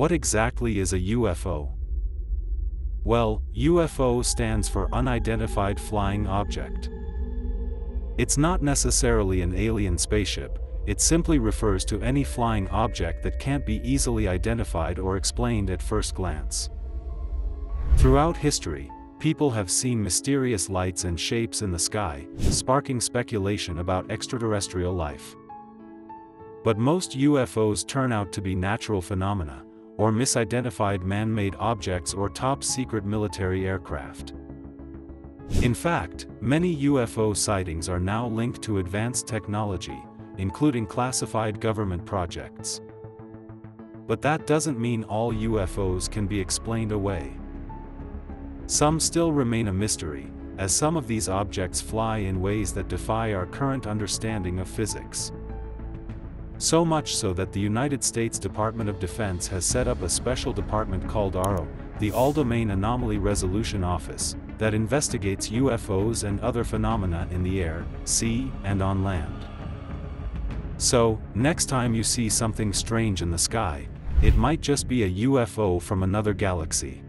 What exactly is a UFO? Well, UFO stands for Unidentified Flying Object. It's not necessarily an alien spaceship, it simply refers to any flying object that can't be easily identified or explained at first glance. Throughout history, people have seen mysterious lights and shapes in the sky, sparking speculation about extraterrestrial life. But most UFOs turn out to be natural phenomena, or misidentified man-made objects or top-secret military aircraft. In fact, many UFO sightings are now linked to advanced technology, including classified government projects. But that doesn't mean all UFOs can be explained away. Some still remain a mystery, as some of these objects fly in ways that defy our current understanding of physics. So much so that the United States Department of Defense has set up a special department called AARO, the All-Domain Anomaly Resolution Office, that investigates UFOs and other phenomena in the air, sea, and on land. So, next time you see something strange in the sky, it might just be a UFO from another galaxy.